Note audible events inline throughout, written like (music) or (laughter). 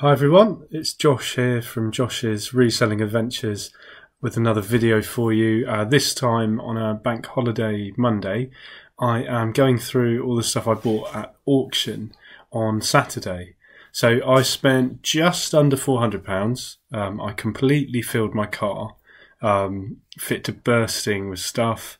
Hi everyone, it's Josh here from Josh's Reselling Adventures with another video for you. Uh, this time on a bank holiday Monday, I am going through all the stuff I bought at auction on Saturday. So I spent just under £400. Um, I completely filled my car, um, fit to bursting with stuff.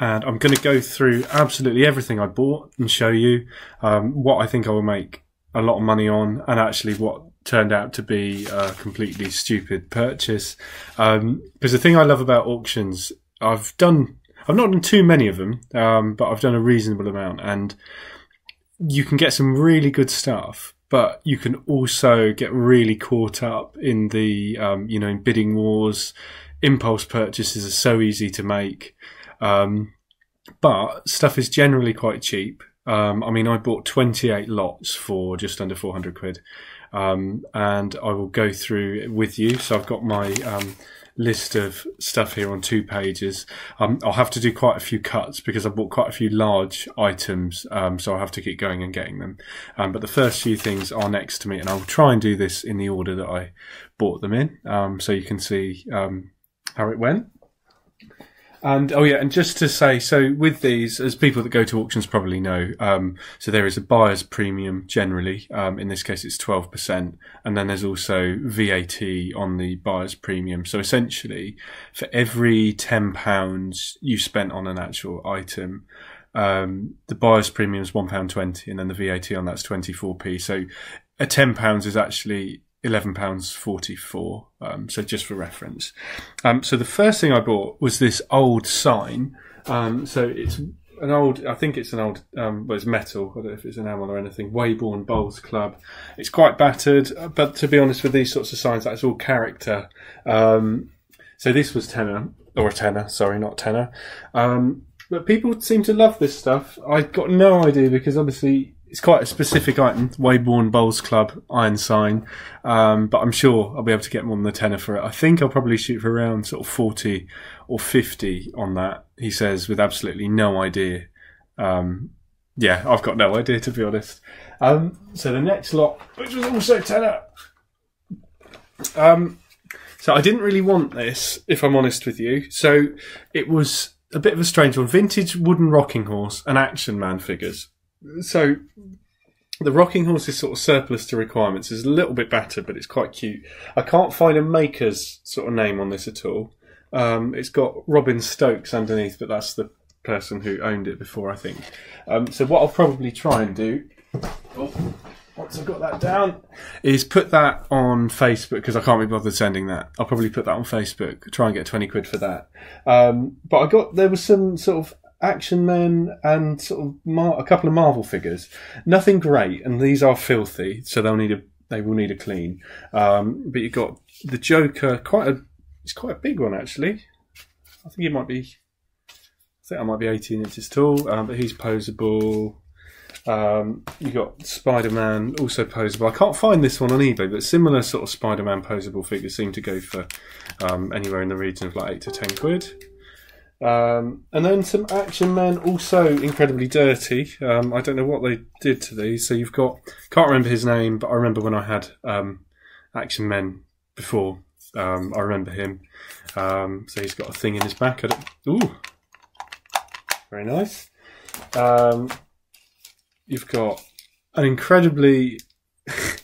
And I'm going to go through absolutely everything I bought and show you um, what I think I will make a lot of money on and actually what turned out to be a completely stupid purchase. Because um, the thing I love about auctions, I've done, I've not done too many of them, um, but I've done a reasonable amount, and you can get some really good stuff. But you can also get really caught up in the, um, you know, in bidding wars. Impulse purchases are so easy to make, um, but stuff is generally quite cheap. Um, I mean, I bought 28 lots for just under 400 quid. Um, and I will go through with you. So I've got my um, list of stuff here on two pages. Um, I'll have to do quite a few cuts because I bought quite a few large items, um, so I'll have to keep going and getting them. Um, but the first few things are next to me, and I'll try and do this in the order that I bought them in, um, so you can see how it went. And oh yeah, and just to say, so with these, as people that go to auctions probably know, um, so there is a buyer's premium generally. Um, in this case, it's twelve percent, and then there's also VAT on the buyer's premium. So essentially, for every ten pounds you spent on an actual item, um, the buyer's premium is one pound twenty, and then the VAT on that's twenty four p. So, a ten pounds is actually £11.44. Um, so just for reference. Um, so the first thing I bought was this old sign. Um, so it's an old, I think it's an old, um, well, it's metal. I don't know if it's enamel or anything. Weybourne Bowls Club. It's quite battered, but to be honest with these sorts of signs, that's all character. Um, so this was tenner, or a tenner, sorry, not tenner. Um, but people seem to love this stuff. I got no idea because obviously it's quite a specific item, Weybourne Bowls Club iron sign, um, but I'm sure I'll be able to get more than the tenner for it. I think I'll probably shoot for around sort of 40 or 50 on that, he says, with absolutely no idea. Um, yeah, I've got no idea to be honest. Um, so the next lot, which was also tenner. Um, so I didn't really want this, if I'm honest with you. So it was a bit of a strange one. Vintage wooden rocking horse and action man figures so the rocking horse is sort of surplus to requirements. It's a little bit battered, but it's quite cute. I can't find a maker's sort of name on this at all. Um, it's got Robin Stokes underneath, but that's the person who owned it before, I think. Um, so what I'll probably try and do, oh, once I've got that down, is put that on Facebook because I can't be bothered sending that. I'll probably put that on Facebook. Try and get twenty quid for that. Um, but I got there was some sort of Action Men and sort of Mar- a couple of Marvel figures. Nothing great, and these are filthy, so they'll need a they will need a clean. Um, but you've got the Joker, quite a it's quite a big one actually. I think it might be. I think I might be 18 inches tall, um, but he's posable. Um, you got Spider Man, also posable. I can't find this one on eBay, but similar sort of Spider Man posable figures seem to go for um, anywhere in the region of like eight to ten quid. Um, and then some Action Men, also incredibly dirty. Um, I don't know what they did to these. So you've got, can't remember his name, but I remember when I had um, Action Men before. Um, I remember him. Um, so he's got a thing in his back. Ooh, very nice. Um, you've got an incredibly (laughs)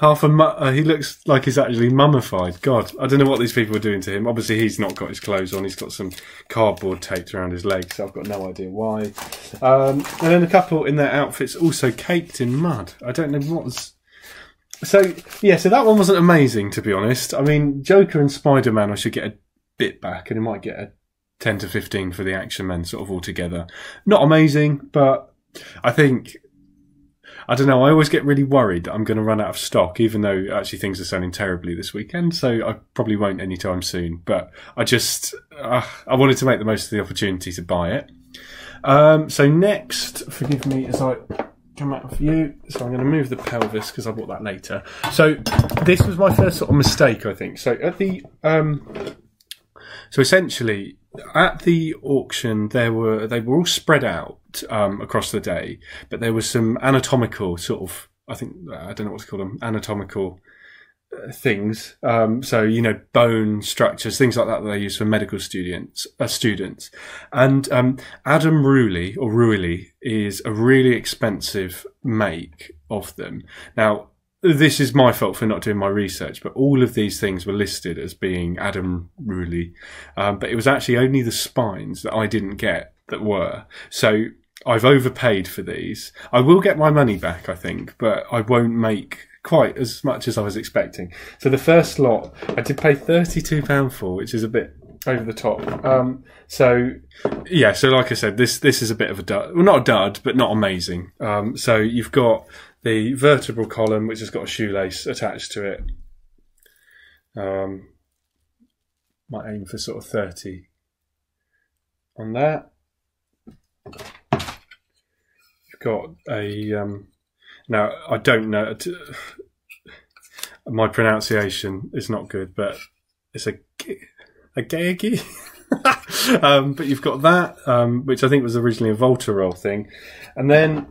half a mu- uh, he looks like he's actually mummified. God, I don't know what these people are doing to him. Obviously, he's not got his clothes on. He's got some cardboard taped around his legs. So I've got no idea why. Um, and then a couple in their outfits also caked in mud. I don't know what's. So yeah, so that one wasn't amazing to be honest. I mean, Joker and Spider Man, I should get a bit back, and it might get a ten to fifteen for the action men sort of all together. Not amazing, but I think I don't know. I always get really worried that I'm going to run out of stock, even though actually things are selling terribly this weekend. So I probably won't anytime soon. But I just uh, I wanted to make the most of the opportunity to buy it. Um, so next, forgive me as I come out of you. So I'm going to move the pelvis because I bought that later. So this was my first sort of mistake, I think. So at the um, so essentially at the auction, there were they were all spread out um, across the day, but there was some anatomical sort of I think I don't know what to call them anatomical uh, things. Um, so you know, bone structures, things like that that they use for medical students. Uh, students, and um, Adam Rouilly or Ruili is a really expensive make of them. Now, this is my fault for not doing my research, but all of these things were listed as being Adam Rouilly, um, but it was actually only the spines that I didn't get that were. So I've overpaid for these. I will get my money back, I think, but I won't make quite as much as I was expecting. So the first lot I did pay thirty-two pound for, which is a bit over the top. Um, so yeah, so like I said, this this is a bit of a dud. Well, not a dud, but not amazing. Um, so you've got the vertebral column, which has got a shoelace attached to it. Um, might aim for sort of 30 on that. You've got a, um, now I don't know, my pronunciation is not good, but it's a, a gaggy. (laughs) um, but you've got that, um, which I think was originally a Voltarol thing. And then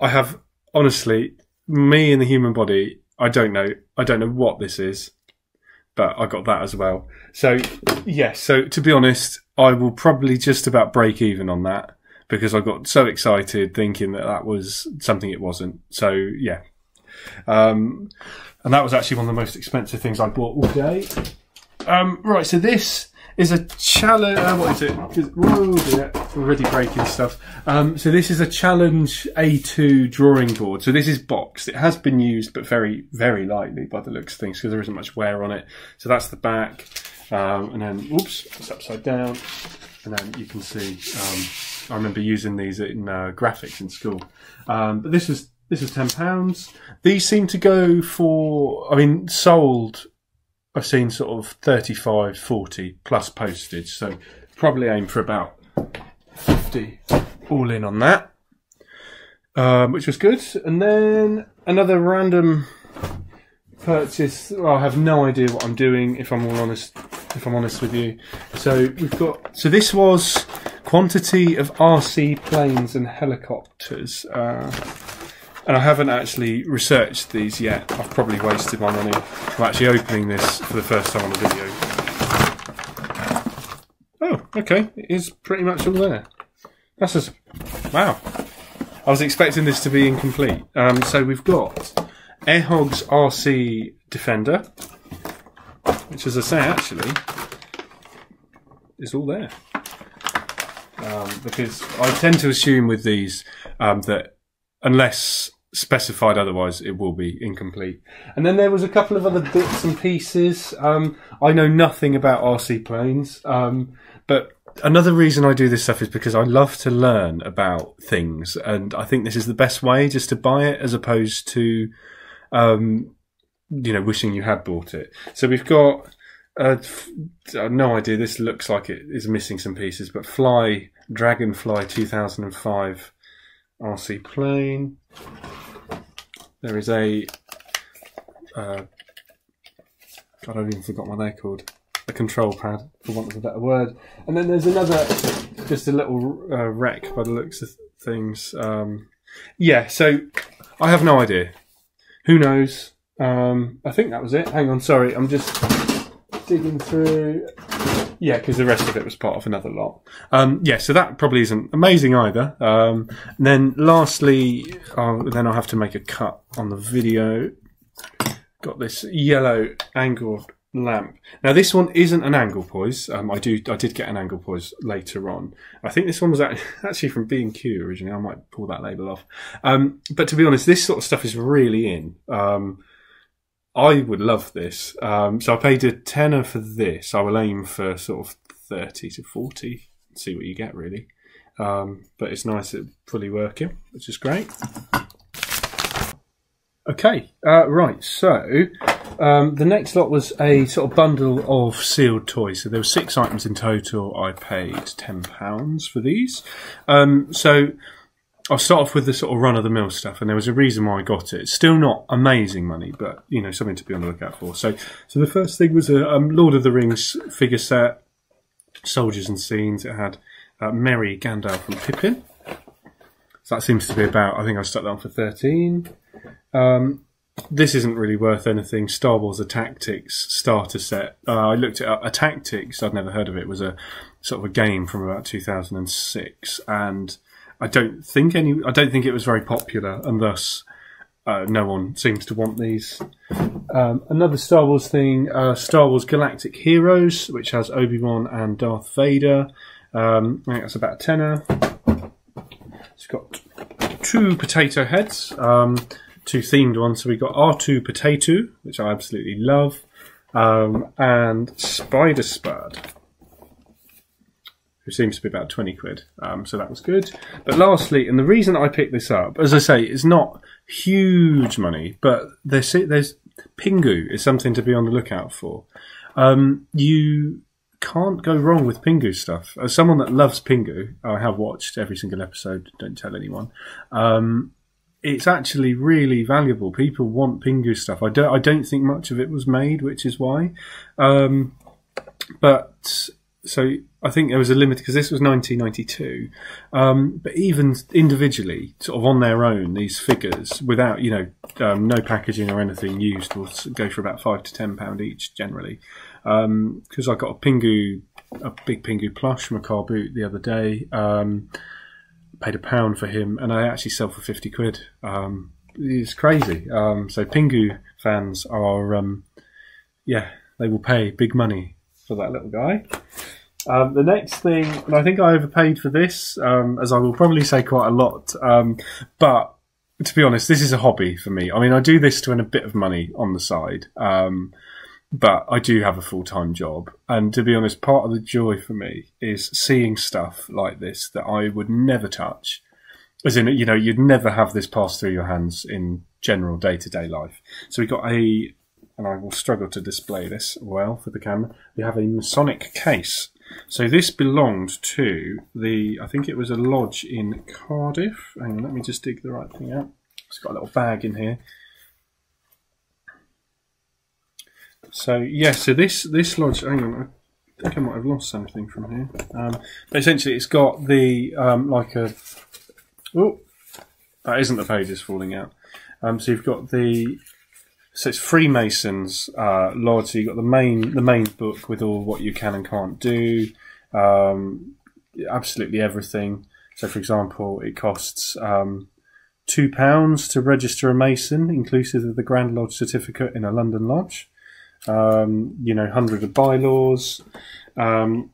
I have honestly, me and the human body, I don't know. I don't know what this is, but I got that as well. So, yes. So, to be honest, I will probably just about break even on that because I got so excited thinking that that was something it wasn't. So, yeah. Um, and that was actually one of the most expensive things I bought all day. Um, right. So, this is a challenge. Uh, what is it? Whoa, yeah, already breaking stuff. Um, so this is a challenge A2 drawing board. So this is boxed. It has been used, but very, very lightly by the looks of things because there isn't much wear on it. So that's the back. Um, and then, oops, it's upside down. And then you can see, um, I remember using these in uh, graphics in school. Um, but this is this is ten pounds. These seem to go for, I mean, sold I've seen sort of 35, 40 plus postage. So probably aim for about 50 all in on that, um, which was good. And then another random purchase. Well, I have no idea what I'm doing if I'm all honest. If I'm honest with you, so we've got. So this was quantity of RC planes and helicopters. Uh, and I haven't actually researched these yet. I've probably wasted my money. I'm actually opening this for the first time on the video. Oh, okay. It is pretty much all there. That's just... Wow. I was expecting this to be incomplete. Um, so we've got Air Hogs RC Defender, which, as I say, actually, is all there. Um, because I tend to assume with these um, that unless specified otherwise, it will be incomplete. And then there was a couple of other bits and pieces. Um, I know nothing about RC planes, um, but another reason I do this stuff is because I love to learn about things, and I think this is the best way just to buy it as opposed to, um, you know, wishing you had bought it. So we've got. Uh, no idea. This looks like it is missing some pieces, but Fly Dragonfly 2005 RC plane. There is a. Uh, God, I've even forgot what they're called. A control pad, for want of a better word. And then there's another, just a little uh, wreck by the looks of things. Um, yeah, so I have no idea. Who knows? Um, I think that was it. Hang on, sorry, I'm just digging through. Yeah, because the rest of it was part of another lot. Um, yeah, so that probably isn't amazing either. Um, and then lastly, uh, then I'll have to make a cut on the video. Got this yellow angled lamp. Now this one isn't an angle Anglepoise. Um, I do I did get an angle Anglepoise later on. I think this one was (laughs) actually from B and Q originally. I might pull that label off. Um, but to be honest, this sort of stuff is really in. Um, I would love this. Um, so I paid a tenner for this. I will aim for sort of 30 to 40, see what you get really. Um, but it's nice it's fully working, which is great. Okay, uh, right, so um, the next lot was a sort of bundle of sealed toys. So there were six items in total. I paid £10 for these. Um, so I'll start off with the sort of run of the mill stuff, and there was a reason why I got it. It's still not amazing money, but you know something to be on the lookout for. So, so the first thing was a um, Lord of the Rings figure set, soldiers and scenes. It had uh, Merry Gandalf and Pippin. So that seems to be about, I think I stuck that on for 13. Um, this isn't really worth anything. Star Wars: Attacktix starter set. Uh, I looked it up. Attacktix, I'd never heard of it. Was a sort of a game from about 2006, and I don't think any. I don't think it was very popular, and thus uh, no one seems to want these. Um, another Star Wars thing: uh, Star Wars Galactic Heroes, which has Obi Wan and Darth Vader. Um, I think that's about a tenner. It's got two potato heads. Um, two themed ones. So we got R2 Potato, which I absolutely love, um, and Spider Spud, who seems to be about 20 quid. Um, so that was good. But lastly, and the reason I picked this up, as I say, it's not huge money, but there's, there's Pingu is something to be on the lookout for. Um, you can't go wrong with Pingu stuff. As someone that loves Pingu, I have watched every single episode. Don't tell anyone. Um, it's actually really valuable. People want Pingu stuff. I don't. I don't think much of it was made, which is why. Um, but so I think there was a limit because this was 1992. Um, but even individually, sort of on their own, these figures without you know um, no packaging or anything used will go for about five to ten pound each generally. Because um, I got a Pingu, a big Pingu plush from a car boot the other day. Um, paid a pound for him, and I actually sell for fifty quid. Um, it's crazy. Um, so Pingu fans are, yeah, they will pay big money for that little guy. Um, the next thing, and I think I overpaid for this, um, as I will probably say quite a lot, um, but to be honest, this is a hobby for me. I mean, I do this to earn a bit of money on the side. Um, but I do have a full time job. And to be honest, part of the joy for me is seeing stuff like this that I would never touch. As in, you know, you'd never have this pass through your hands in general day to day life. So we got a, and I will struggle to display this well for the camera. We have a Masonic case. So this belonged to the, I think it was a lodge in Cardiff. Hang on, let me just dig the right thing out. It's got a little bag in here. So yeah, so this this lodge. Hang on, I think I might have lost something from here. Um, but essentially, it's got the um, like a. Oh, that isn't the pages falling out. Um, so you've got the. So it's Freemasons uh, lodge. So you've got the main the main book with all what you can and can't do. Um, absolutely everything. So, for example, it costs um, two pounds to register a Mason, inclusive of the Grand Lodge certificate in a London lodge um, you know, hundred of bylaws, um,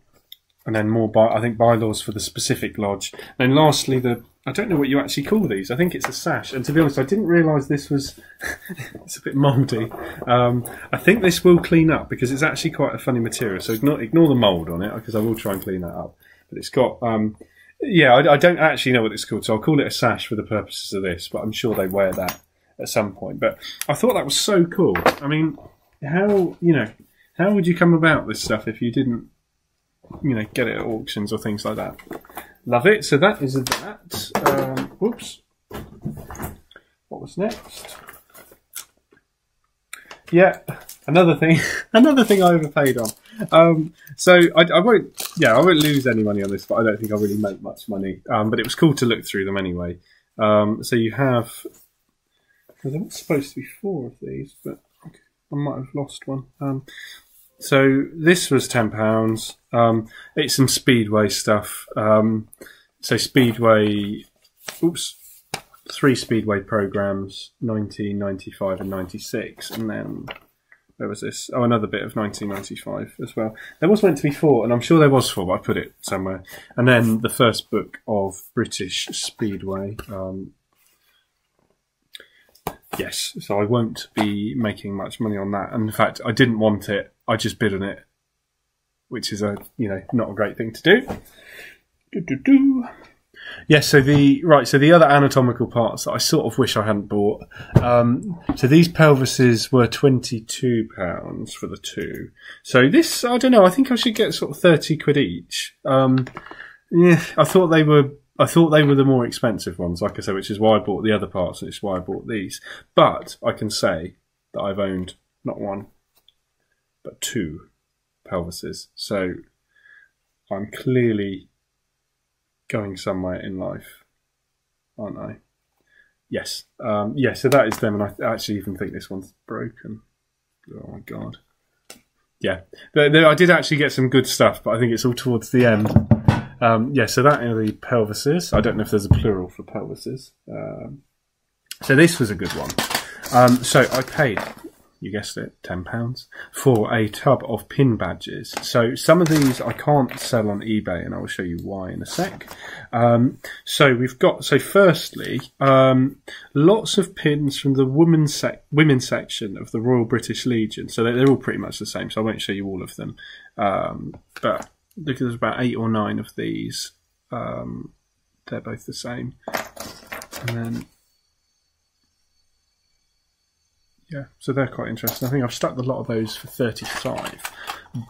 and then more by I think bylaws for the specific lodge. And then lastly, the I don't know what you actually call these. I think it's a sash. And to be honest, I didn't realise this was. (laughs) it's a bit mouldy. Um, I think this will clean up because it's actually quite a funny material. So ignore, ignore the mould on it because I will try and clean that up. But it's got. Um, yeah, I, I, don't actually know what it's called, so I'll call it a sash for the purposes of this. But I'm sure they wear that at some point. But I thought that was so cool. I mean, how you know how would you come about this stuff if you didn't you know get it at auctions or things like that? Love it. So that is that. Um, whoops. What was next? Yeah, another thing. (laughs) another thing I overpaid on. Um, so I, I, won't. Yeah, I won't lose any money on this, but I don't think I really make much money. Um, but it was cool to look through them anyway. Um, so you have. There was supposed to be four of these, but I might have lost one. So this was ten pounds. Um, it's some Speedway stuff. Um, so Speedway, oops, three Speedway programs, 1995 and 96, and then where was this? Oh, another bit of 1995 as well. There was meant to be four, and I'm sure there was four, but I put it somewhere. And then the first book of British Speedway, um, Yes, so I won't be making much money on that. And in fact, I didn't want it. I just bid on it, which is a you know not a great thing to do. do, do, do. Yes, so the right, so the other anatomical parts that I sort of wish I hadn't bought. Um, so these pelvises were twenty two pounds for the two. So this, I don't know. I think I should get sort of thirty quid each. Um, yeah, I thought they were I thought they were the more expensive ones, like I said, which is why I bought the other parts, and it's why I bought these. But I can say that I've owned not one, but two pelvises. So I'm clearly going somewhere in life. aren't I? Yes. Um, yeah, so that is them, and I actually even think this one's broken. Oh my god. Yeah, I did actually get some good stuff, but I think it's all towards the end. Um, yeah, so that are the pelvises. I don't know if there's a plural for pelvises. Um, so this was a good one. Um, so I paid you guessed it, £10 for a tub of pin badges. So some of these I can't sell on eBay and I will show you why in a sec. Um, so we've got, so firstly, um, lots of pins from the women's, sec- women's section of the Royal British Legion. So they're, they're, all pretty much the same, so I won't show you all of them. Um, but there's about eight or nine of these. Um, they're both the same. And then Yeah, so they're quite interesting. I think I've stuck a lot of those for 35.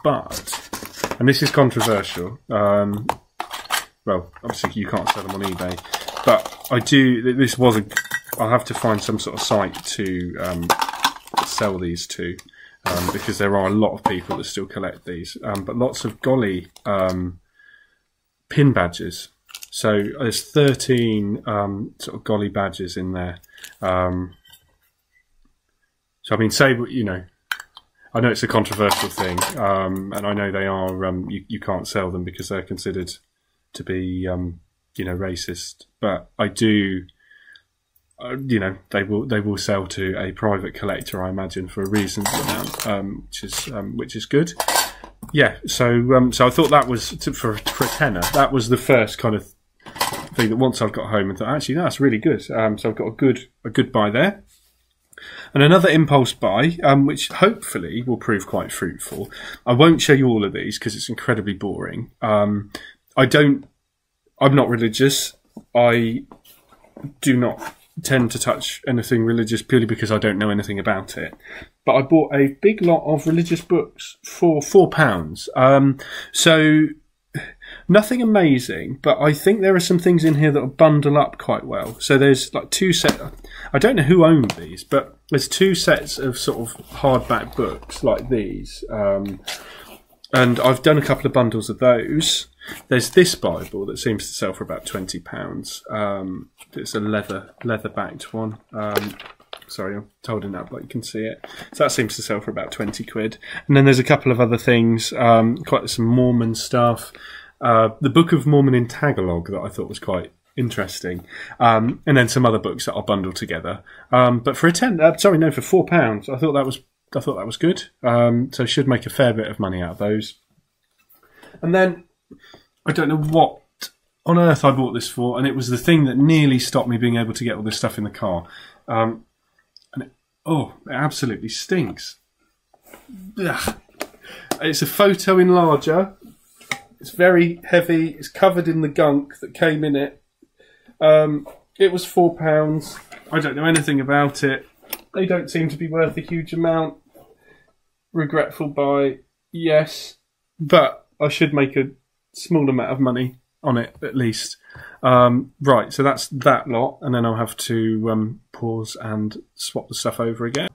But, and this is controversial, um, well, obviously you can't sell them on eBay, but I do, this was a, I'll have to find some sort of site to um, sell these to. Um, because there are a lot of people that still collect these, um, but lots of golly um, pin badges. So there's 13 um, sort of golly badges in there. Um, so I mean, say you know, I know it's a controversial thing, and I know they are. You, you can't sell them because they're considered to be, you know, racist. But I do, uh, you know, they will they will sell to a private collector, I imagine, for a reasonable amount, um, which is um, which is good. Yeah. So um, so I thought that was to, for for a tenner. That was the first kind of thing that once I've got home and thought, actually, no, that's really good. so I've got a good a good buy there. And another impulse buy, um, which hopefully will prove quite fruitful. I won't show you all of these because it's incredibly boring. Um, I don't, I'm not religious. I do not tend to touch anything religious purely because I don't know anything about it. But I bought a big lot of religious books for four pounds. Um, so nothing amazing, but I think there are some things in here that will bundle up quite well. So there's like two set. I don't know who owned these, but there's two sets of sort of hardback books like these, um, and I've done a couple of bundles of those. There's this Bible that seems to sell for about twenty pounds. Um, it's a leather leather backed one. Um, sorry, I'm holding up, but you can see it. So that seems to sell for about 20 quid. And then there's a couple of other things, um, quite some Mormon stuff. Uh, the Book of Mormon in Tagalog that I thought was quite interesting, um, and then some other books that I'll bundle together. Um, but for a ten, uh, sorry, no, for four pounds, I thought that was I thought that was good. Um, so should make a fair bit of money out of those. And then I don't know what on earth I bought this for, and it was the thing that nearly stopped me being able to get all this stuff in the car. Um, and it, oh, it absolutely stinks. Ugh. It's a photo enlarger it's very heavy. It's covered in the gunk that came in it. Um, it was four pounds. I don't know anything about it. They don't seem to be worth a huge amount. Regretful buy, yes, but I should make a small amount of money on it at least. Um, right, so that's that lot, and then I'll have to um, pause and swap the stuff over again.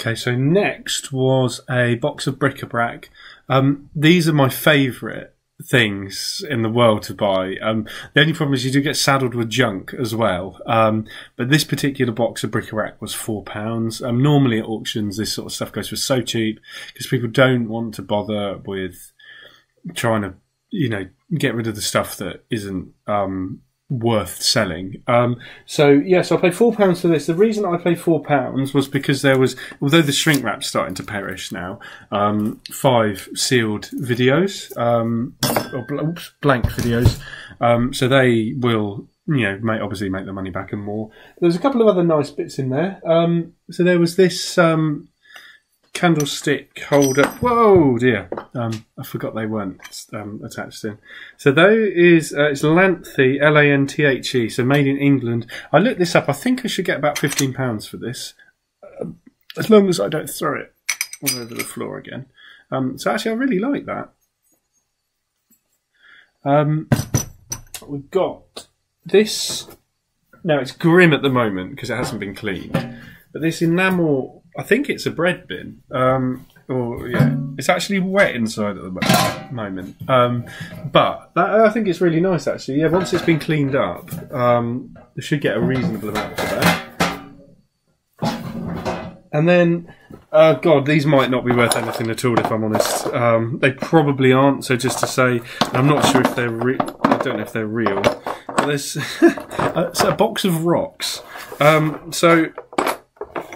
Okay, so next was a box of bric-a-brac. Um, these are my favourite things in the world to buy. Um, the only problem is you do get saddled with junk as well. Um, but this particular box of bric-a-brac was four pounds. Um, normally at auctions, this sort of stuff goes for so cheap because people don't want to bother with trying to, you know, get rid of the stuff that isn't um, worth selling. Um, so yes, I paid four pounds for this. The reason I paid four pounds was because there was, although the shrink wrap's starting to perish now, um, five sealed videos, um, or bl- oops, blank videos. Um, so they will, you know, make, obviously make the money back and more. There's a couple of other nice bits in there. Um, so there was this um, candlestick holder. Whoa, dear! Um, I forgot they weren't um, attached in. So though is uh, it's Lanthe, L A N T H E, so made in England. I looked this up. I think I should get about fifteen pounds for this, um, as long as I don't throw it all over the floor again. Um, so actually, I really like that. Um, we've got this. Now it's grim at the moment because it hasn't been cleaned, but this enamel I think it's a bread bin um, or yeah, it's actually wet inside at the moment. Um, but that, I think it's really nice actually. Yeah, once it's been cleaned up, um, should get a reasonable amount for that. And then, uh, God, these might not be worth anything at all if I'm honest. Um, they probably aren't. So just to say, I'm not sure if they're. Re- I don't know if they're real. But there's (laughs) it's a box of rocks. Um, so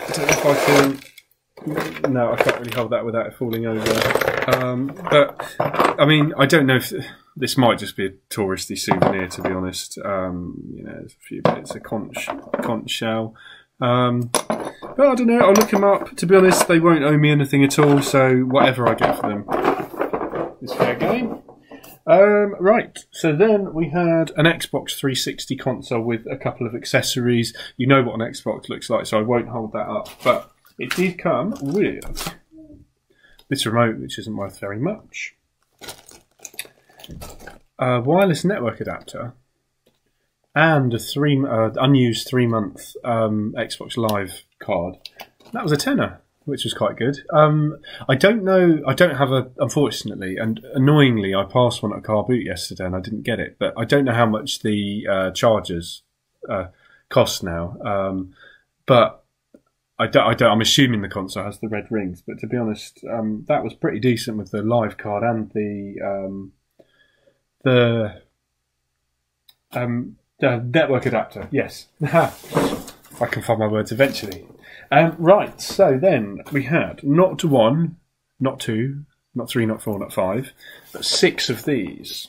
I don't know if I can. No, I can't really hold that without it falling over. Um, but I mean, I don't know if this might just be a touristy souvenir. To be honest, um, you know, there's a few bits of conch conch shell. Um, but I don't know. I'll look them up. To be honest, they won't owe me anything at all. So whatever I get for them is fair game. Um, right. So then we had an Xbox 360 console with a couple of accessories. You know what an Xbox looks like, so I won't hold that up. But it did come with this remote, which isn't worth very much. A wireless network adapter and a three uh, unused three month um, Xbox Live card. That was a tenner, which was quite good. Um, I don't know. I don't have a unfortunately, and annoyingly, I passed one at a car boot yesterday and I didn't get it. But I don't know how much the uh, chargers uh, cost now. Um, but I don't, I don't. I'm assuming the console has the red rings, but to be honest, um, that was pretty decent with the live card and the um, the um, the network adapter. Yes, (laughs) I can find my words eventually. Um, right. So then we had not one, not two, not three, not four, not five, but six of these.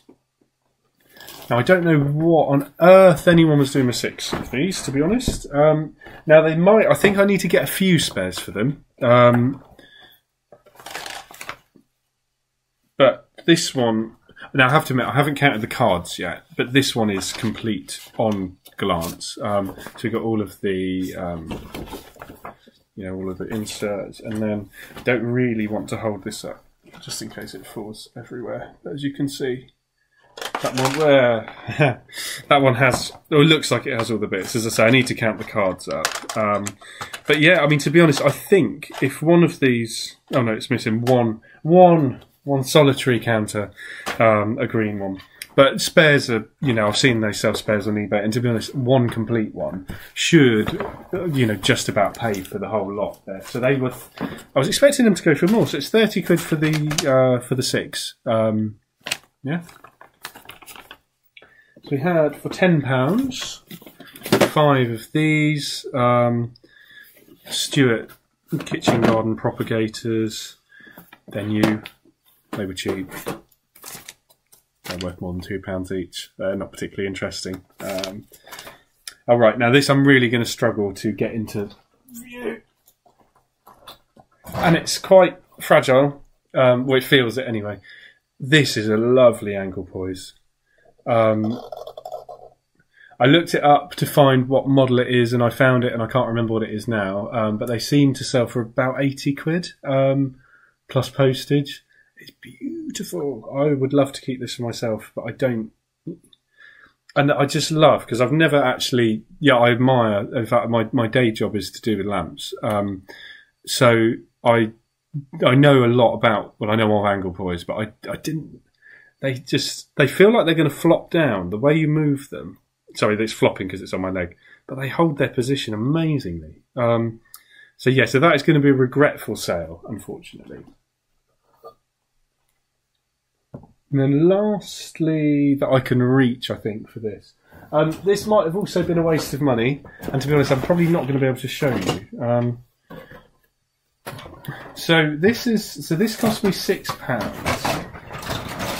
Now I don't know what on earth anyone was doing with six of these, to be honest. Um, now they might. I think I need to get a few spares for them. Um, but this one, now I have to admit, I haven't counted the cards yet. But this one is complete on glance. Um, so we've got all of the, um, you know, all of the inserts, and then don't really want to hold this up just in case it falls everywhere. But as you can see, that one there, (laughs) that one has, or looks like it has all the bits. As I say, I need to count the cards up. Um, but yeah, I mean, to be honest, I think if one of these, oh no, it's missing one, one, one solitary counter, um, a green one. But spares are, you know, I've seen they sell spares on eBay, and to be honest, one complete one should, you know, just about pay for the whole lot there. So they were, I was expecting them to go for more, so it's thirty quid for the uh, for the six. Um, yeah. So we had for ten pounds five of these um, Stewart kitchen garden propagators. Then you, they were cheap. They're worth more than two pounds each. They're not particularly interesting. Um, all right, now this I'm really going to struggle to get into view, and it's quite fragile. Um, well, it feels it anyway. This is a lovely Anglepoise. Um, I looked it up to find what model it is, and I found it, and I can't remember what it is now. Um, but they seem to sell for about eighty quid um, plus postage. It's beautiful. I would love to keep this for myself, but I don't. And I just love because I've never actually. Yeah, I admire. In fact, my my day job is to do with lamps. Um, so I I know a lot about. Well, I know of Anglepoise, but I I didn't. They just they feel like they're going to flop down the way you move them. Sorry, it's flopping because it's on my leg, but they hold their position amazingly. Um, so yeah, so that is going to be a regretful sale, unfortunately. And then lastly, that I can reach, I think, for this. Um, this might have also been a waste of money, and to be honest, I'm probably not going to be able to show you. Um, so this is so this cost me six pounds,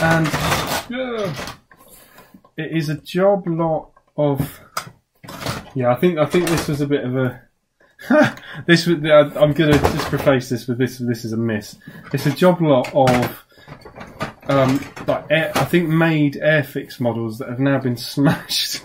and yeah, it is a job lot of. Yeah, I think I think this was a bit of a. (laughs) this I'm going to just preface this with this. This is a miss. It's a job lot of um, air, I think made Airfix models that have now been (laughs) smashed.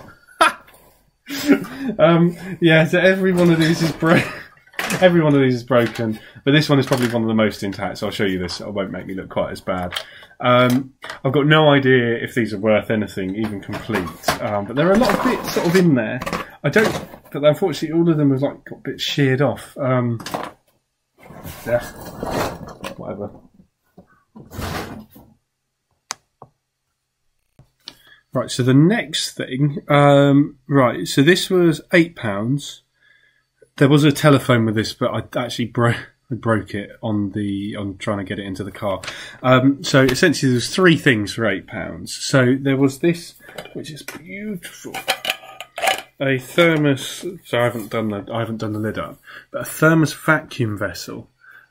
um, yeah, so every one of these is broken. (laughs) every one of these is broken, but this one is probably one of the most intact. So I'll show you this. It won't make me look quite as bad. Um, I've got no idea if these are worth anything, even complete. Um, but there are a lot of bits sort of in there. I don't, but unfortunately, all of them have like got bits sheared off. Um, yeah whatever. Right, so the next thing, um, right, so this was eight pounds. There was a telephone with this, but I actually broke. Broke it on the on trying to get it into the car. Um, so essentially, there's three things for eight pounds. So there was this, which is beautiful, a thermos. So I haven't done the I haven't done the lid up, but a thermos vacuum vessel.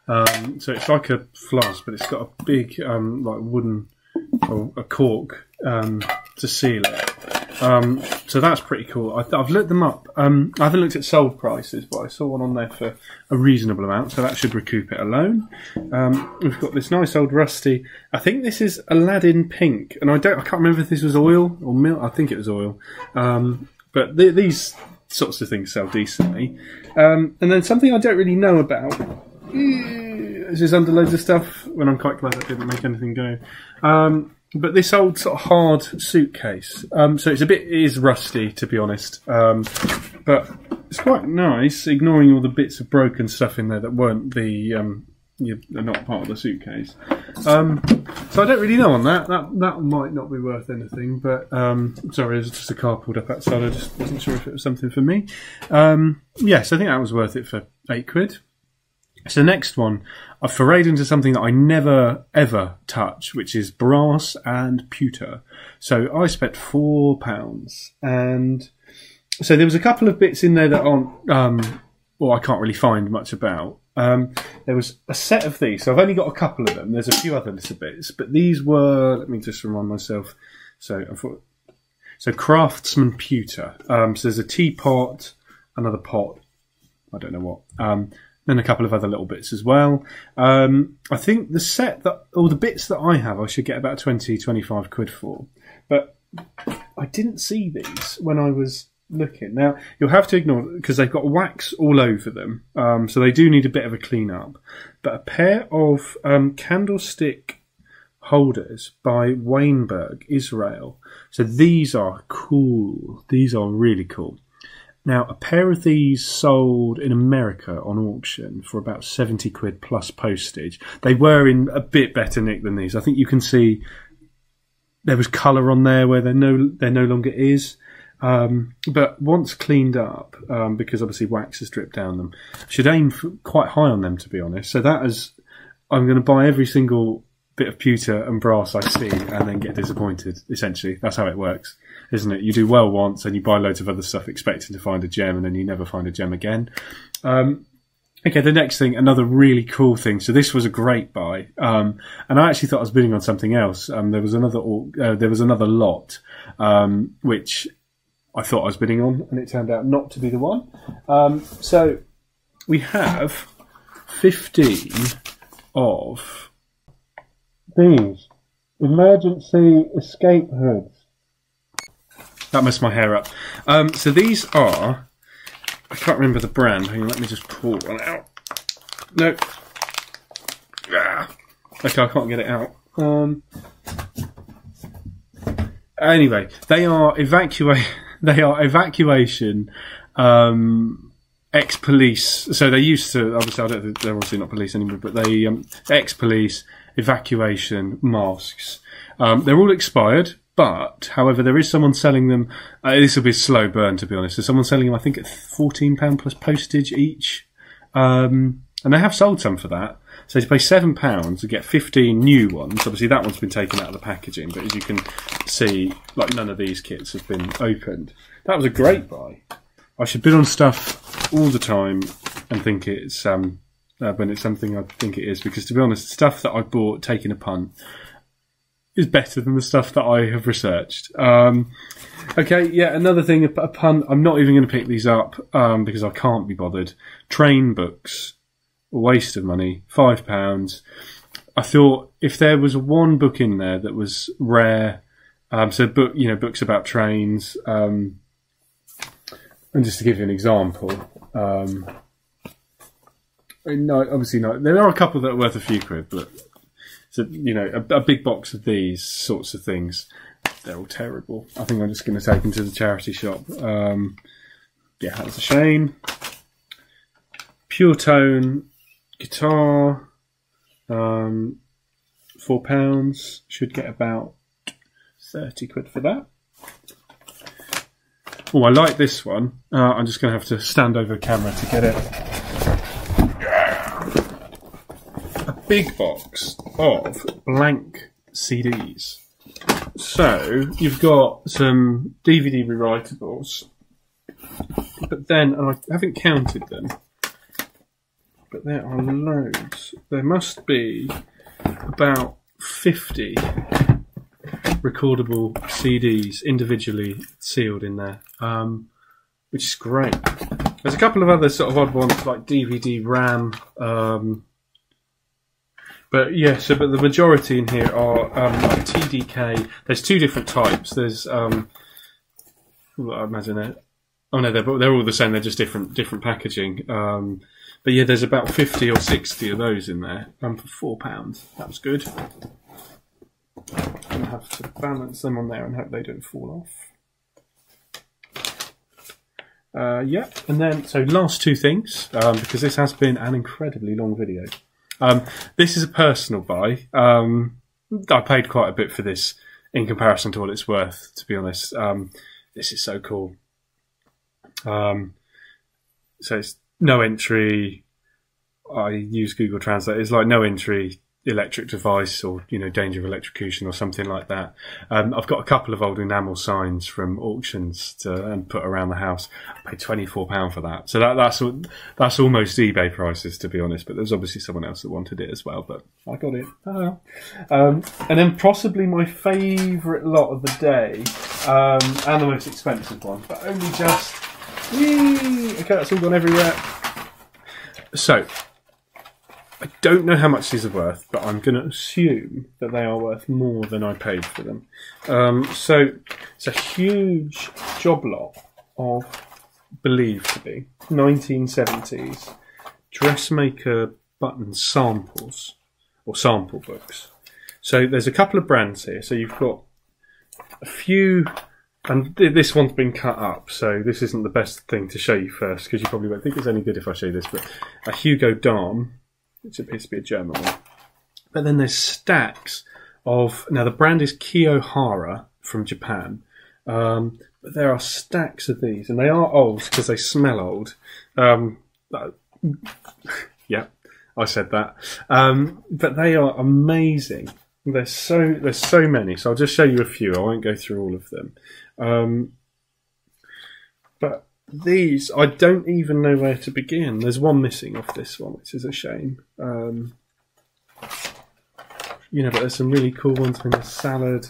Um, so it's like a flask, but it's got a big um, like wooden a cork um, to seal it. Um, so that's pretty cool. I, have looked them up. Um, I haven't looked at sold prices, but I saw one on there for a reasonable amount, so that should recoup it alone. Um, we've got this nice old rusty. I think this is Aladdin pink, and I don't. I can't remember if this was oil or milk. I think it was oil. Um, but th- these sorts of things sell decently. Um, and then something I don't really know about. This is under loads of stuff. When I'm quite glad I didn't make anything go. Um, but this old sort of hard suitcase, um, so it's a bit it is rusty to be honest, um, but it's quite nice. Ignoring all the bits of broken stuff in there that weren't the um, you are not part of the suitcase. Um, so I don't really know on that. That that might not be worth anything. But um, sorry, it was just a car pulled up outside. I just wasn't sure if it was something for me. Um, yes, I think that was worth it for eight quid. So the next one, I forayed into something that I never ever touch, which is brass and pewter. So I spent four pounds, and so there was a couple of bits in there that aren't, um, well, I can't really find much about. Um, there was a set of these, so I've only got a couple of them. There's a few other little bits, but these were. Let me just remind myself. So I thought, so craftsman pewter. Um, so there's a teapot, another pot. I don't know what. Then a couple of other little bits as well. Um, I think the set that, all the bits that I have, I should get about 20, 25 quid for. But I didn't see these when I was looking. Now, you'll have to ignore because they've got wax all over them. Um, so they do need a bit of a clean up. But a pair of um, candlestick holders by Wainberg, Israel. So these are cool. These are really cool. Now, a pair of these sold in America on auction for about 70 quid plus postage. They were in a bit better nick than these. I think you can see there was colour on there where there no there no longer is. Um, but once cleaned up, um, because obviously wax has dripped down them, should aim quite high on them to be honest. So that is, I'm going to buy every single bit of pewter and brass I see and then get disappointed. Essentially, that's how it works isn't it? You do well once and you buy loads of other stuff expecting to find a gem and then you never find a gem again. Um, okay, the next thing, another really cool thing. So this was a great buy, um, and I actually thought I was bidding on something else. Um, there was another, uh, there was another lot, um, which I thought I was bidding on, and it turned out not to be the one. Um, so we have fifteen of these emergency escape hoods. That messed my hair up. Um, so these are. I can't remember the brand. Hang on, let me just pull one out. No. Ah. Okay, I can't get it out. Um, anyway, they are evacuate. (laughs) They are evacuation. Um, ex police. So they used to. Obviously, I don't. They're obviously not police anymore, but they um, ex police evacuation masks. Um, they're all expired. But, however, there is someone selling them. Uh, this will be a slow burn, to be honest. There's someone selling them, I think, at fourteen pound plus postage each, um, and they have sold some for that. So you pay seven pounds to get fifteen new ones. Obviously, that one's been taken out of the packaging, but as you can see, like none of these kits have been opened. That was a great buy. I should bid on stuff all the time and think it's um, uh, when it's something I think it is. Because to be honest, stuff that I bought taking a punt is better than the stuff that I have researched. Um, okay, yeah, another thing, a, pun. I'm not even going to pick these up um, because I can't be bothered. Train books, a waste of money, five pounds. I thought if there was one book in there that was rare, um, so book, you know, books about trains, um, and just to give you an example, um, no, obviously not. There are a couple that are worth a few quid, but so you know, a, a, big box of these sorts of things, they're all terrible. I think I'm just going to take them to the charity shop. Um, yeah, that's a shame. Pure tone guitar, Um, four pounds should get about thirty quid for that. Oh, I like this one. Uh, I'm just going to have to stand over the camera to get it. A big box of blank CDs. So you've got some DVD rewritables, but then and I haven't counted them, but there are loads. There must be about fifty recordable CDs individually sealed in there, um, which is great. There's a couple of other sort of odd ones like DVD RAM. Um, but yeah, so but the majority in here are um, like TDK. There's two different types. There's um, I imagine it. Oh no, they're they're all the same. They're just different different packaging. Um, but yeah, there's about fifty or sixty of those in there. Um, for four pounds. That was good. I'm gonna have to balance them on there and hope they don't fall off. Uh, yeah, and then so last two things um, because this has been an incredibly long video. Um, this is a personal buy. Um, I paid quite a bit for this in comparison to what it's worth, to be honest. Um, this is so cool. Um, so it's no entry. I use Google Translate. It's like no entry electric device or you know danger of electrocution or something like that. Um, I've got a couple of old enamel signs from auctions to and put around the house. I paid twenty four pound for that, so that, that's that's almost eBay prices to be honest. But there's obviously someone else that wanted it as well, but I got it. Um, and then possibly my favourite lot of the day um, and the most expensive one, but only just. Whee! Okay, that's all gone everywhere. So I don't know how much these are worth, but I'm going to assume that they are worth more than I paid for them. Um, so it's a huge job lot of believed to be 1970s dressmaker button samples or sample books. So there's a couple of brands here. So you've got a few, and this one's been cut up, so this isn't the best thing to show you first because you probably won't think it's any good if I show you this. But a Hugo Dahm which appears to be a German one. But then there's stacks of now the brand is Kiyohara from Japan. Um, but there are stacks of these, and they are old because they smell old. Um, (laughs) yeah, I said that. Um, but they are amazing. There's so there's so many. So I'll just show you a few. I won't go through all of them. These, I don't even know where to begin. There's one missing off this one, which is a shame. Um, you know, but there's some really cool ones in the salad.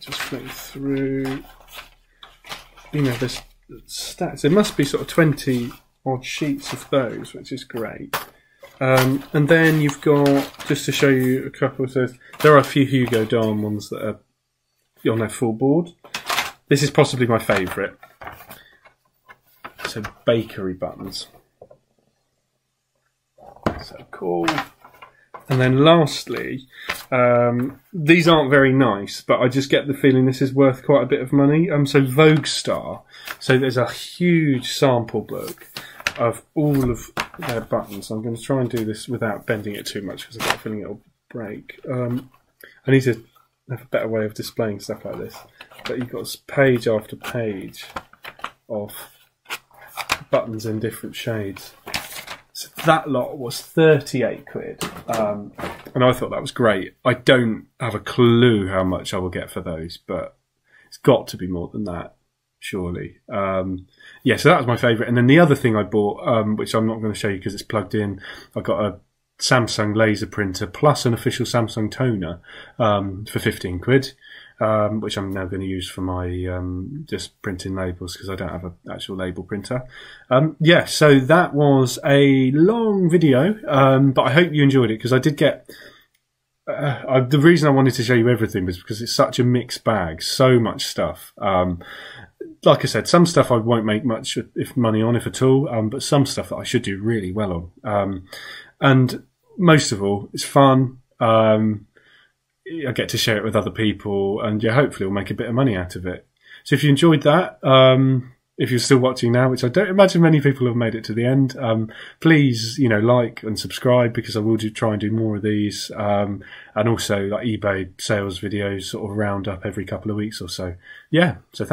Just go through. You know, there's stats. There must be sort of 20 odd sheets of those, which is great. Um, and then you've got, just to show you a couple, so there are a few Hugo Dahm ones that are on their full board. This is possibly my favourite. So bakery buttons. So cool. And then lastly, um, these aren't very nice, but I just get the feeling this is worth quite a bit of money. Um, so Vogue Star. So there's a huge sample book of all of their buttons. I'm going to try and do this without bending it too much because I've got a feeling it'll break. Um, I need to have a better way of displaying stuff like this. But you've got page after page of buttons in different shades. So that lot was 38 quid. Um, and I thought that was great. I don't have a clue how much I will get for those, but it's got to be more than that, surely. Um, yeah, so that was my favourite. And then the other thing I bought, um, which I'm not going to show you because it's plugged in, I got a Samsung laser printer plus an official Samsung toner um, for 15 quid um, which I'm now going to use for my um, just printing labels because I don't have an actual label printer. Um, yeah, so that was a long video, um, but I hope you enjoyed it because I did get. Uh, I, the reason I wanted to show you everything was because it's such a mixed bag, so much stuff. Um, like I said, some stuff I won't make much if money on, if at all, um, but some stuff that I should do really well on. and most of all, it's fun. Um, I get to share it with other people, and yeah, hopefully we'll make a bit of money out of it. So if you enjoyed that, um, if you're still watching now, which I don't imagine many people have made it to the end, um, please, you know, like and subscribe because I will do, try and do more of these. Um, and also like eBay sales videos sort of round up every couple of weeks or so. Yeah. So thank